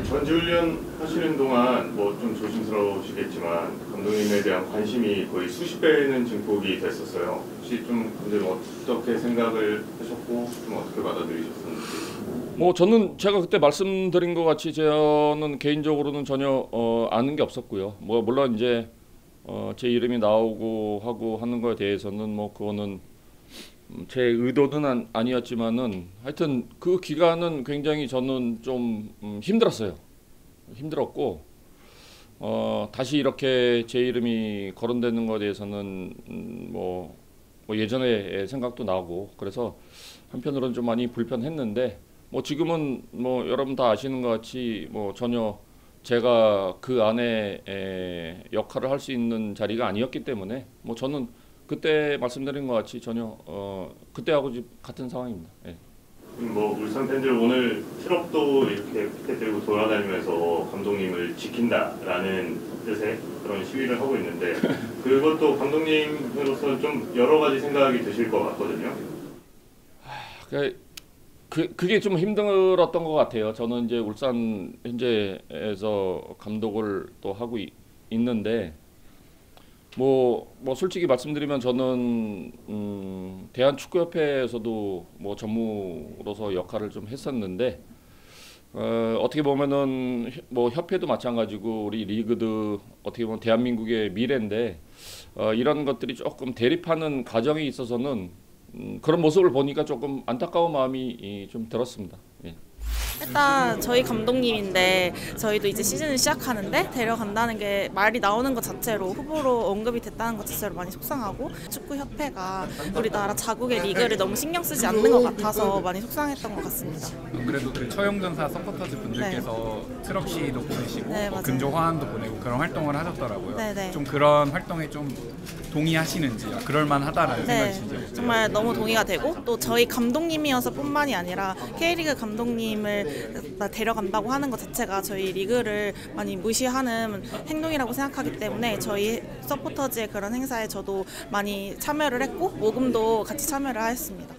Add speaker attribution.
Speaker 1: 전지훈련 하시는 동안 뭐 좀 조심스러우시겠지만 감독님에 대한 관심이 거의 수십 배는 증폭이 됐었어요. 혹시 좀 감독님 어떻게 생각을 하셨고 좀 어떻게 받아들이셨는지.
Speaker 2: 뭐 저는 제가 그때 말씀드린 것 같이 저는 개인적으로는 전혀 어, 아는 게 없었고요. 뭐 물론 이제 어, 제 이름이 나오고 하고 하는 거에 대해서는 뭐 그거는 음, 제 의도는 안, 아니었지만은 하여튼 그 기간은 굉장히 저는 좀 음, 힘들었어요. 힘들었고 어, 다시 이렇게 제 이름이 거론되는 것에 대해서는 음, 뭐, 뭐 예전에 생각도 나고 그래서 한편으로는 좀 많이 불편했는데 뭐 지금은 뭐 여러분 다 아시는 것 같이 뭐 전혀 제가 그 안에 에, 역할을 할 수 있는 자리가 아니었기 때문에 뭐 저는 그때 말씀드린 것 같이 전혀 어 그때하고 지금 같은 상황입니다. 예.
Speaker 1: 뭐 울산 팬들 오늘 트럭도 이렇게 피켓 들고 돌아다니면서 감독님을 지킨다라는 뜻의 그런 시위를 하고 있는데 그것도 감독님으로서 좀 여러 가지 생각이 드실 것 같거든요.
Speaker 2: 그, 그 그게 좀 힘들었던 것 같아요. 저는 이제 울산 현재에서 감독을 또 하고 이- 있는데 뭐, 뭐 솔직히 말씀드리면 저는 음, 대한축구협회에서도 뭐 전무로서 역할을 좀 했었는데 어, 어떻게 보면은 협- 뭐 협회도 마찬가지고 우리 리그도 어떻게 보면 대한민국의 미래인데 어, 이런 것들이 조금 대립하는 과정에 있어서는 음, 그런 모습을 보니까 조금 안타까운 마음이 이, 좀 들었습니다. 예.
Speaker 3: 일단 저희 감독님인데 저희도 이제 시즌을 시작하는데 데려간다는 게 말이 나오는 것 자체로 후보로 언급이 됐다는 것 자체로 많이 속상하고 축구협회가 우리나라 자국의 리그를 너무 신경 쓰지 않는 것 같아서 많이 속상했던 것 같습니다.
Speaker 4: 그래도 그 처용전사 서포터즈 분들께서 트럭 시위도 보내시고
Speaker 3: 네,
Speaker 4: 뭐. 근조 화환도 보내고 그런 활동을 하셨더라고요.
Speaker 3: 네, 네.
Speaker 4: 좀 그런 활동에 좀 동의하시는지 그럴 만하다라는
Speaker 3: 네,
Speaker 4: 생각이신지
Speaker 3: 정말 너무 동의가 되고 또 저희 감독님이어서 뿐만이 아니라 K리그 감독님을 데려간다고 하는 것 자체가 저희 리그를 많이 무시하는 행동이라고 생각하기 때문에 저희 서포터즈의 그런 행사에 저도 많이 참여를 했고 모금도 같이 참여를 하였습니다.